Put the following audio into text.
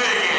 sing.